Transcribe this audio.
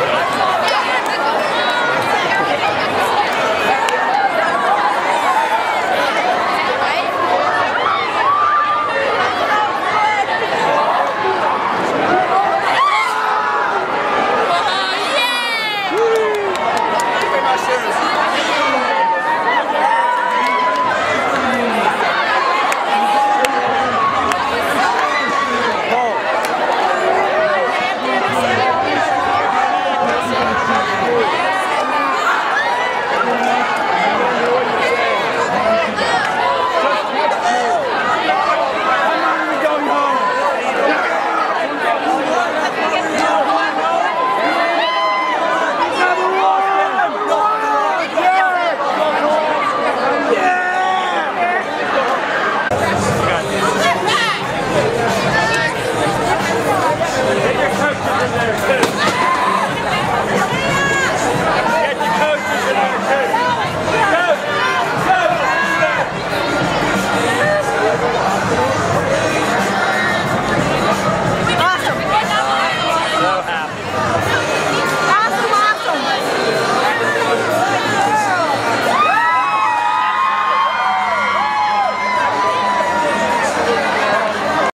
Yeah.